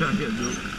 像野猪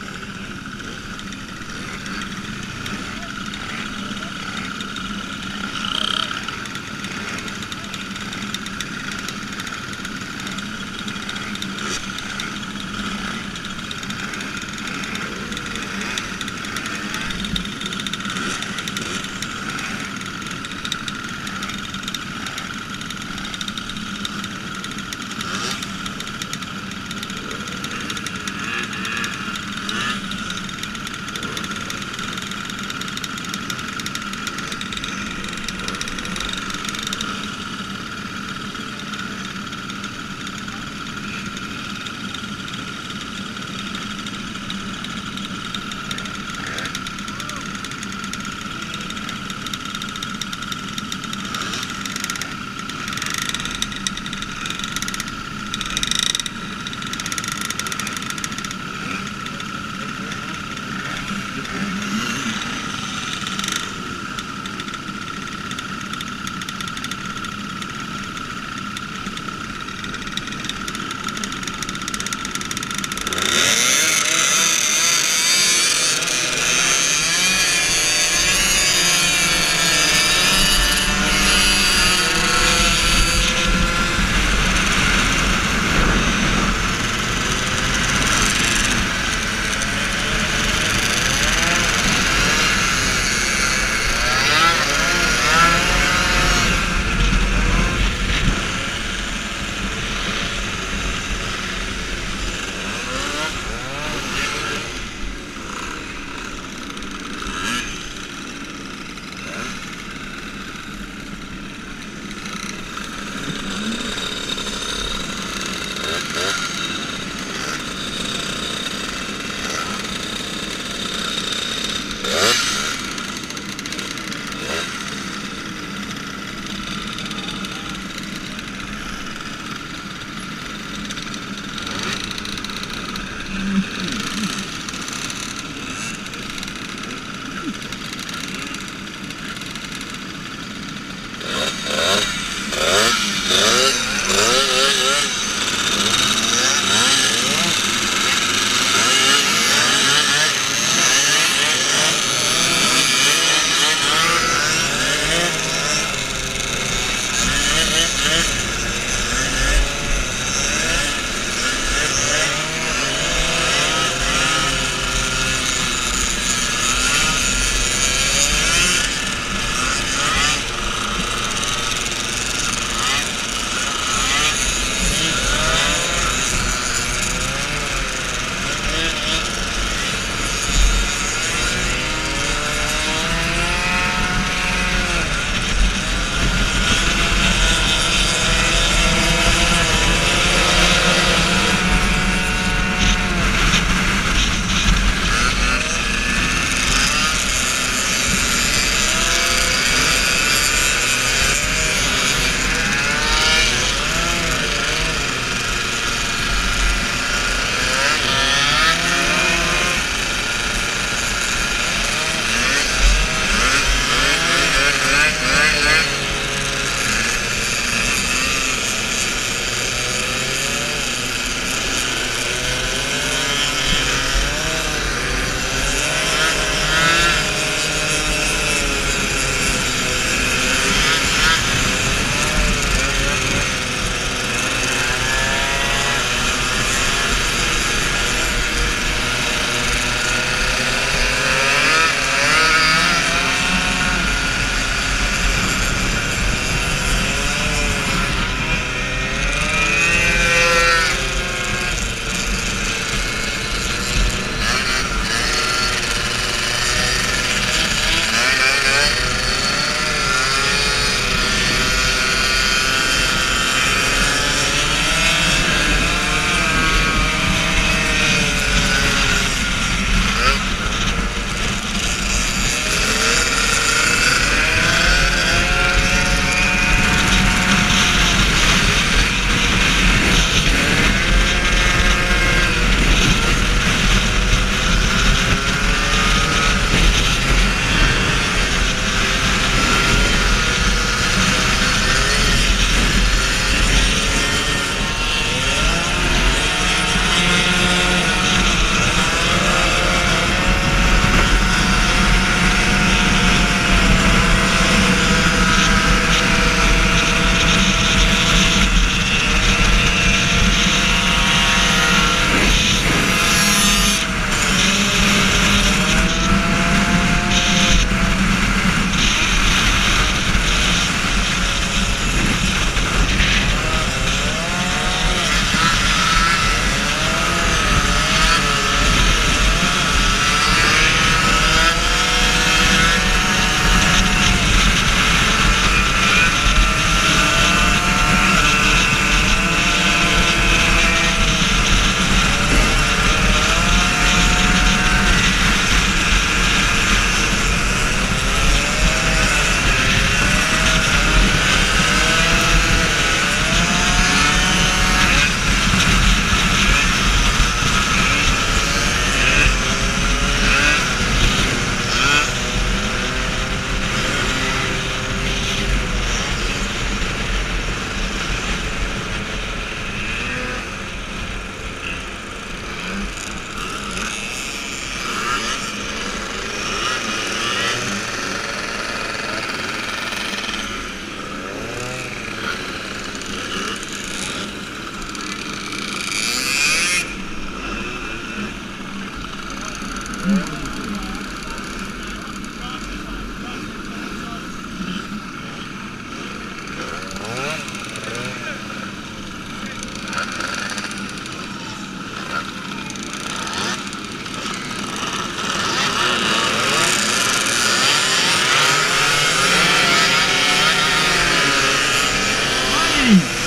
Mm-hmm.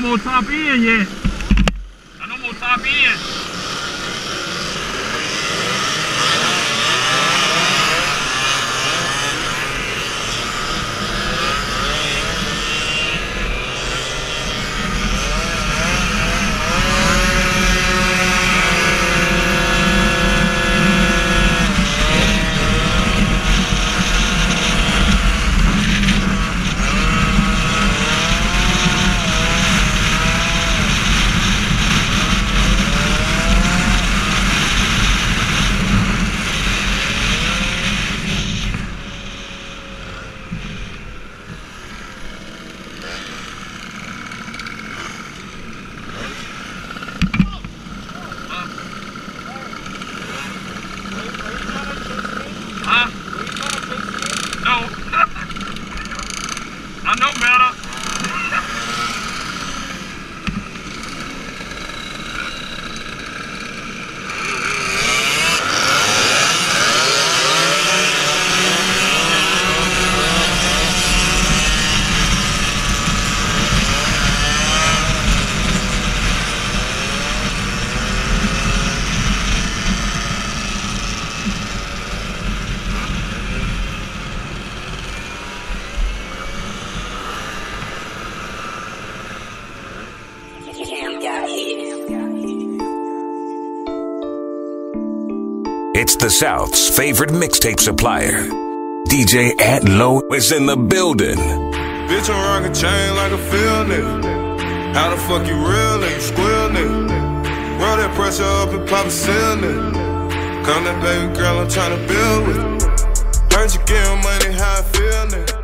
More top end yet. No more top It's the South's favorite mixtape supplier. DJ At Low is in the building. Bitch, I'm rockin' chain like a field nigga. How the fuck you real you squeal nigga? Roll that pressure up and pop a seal nigga. Come that baby girl, I'm tryna build with. Heard you gettin' money, how I feel nigga.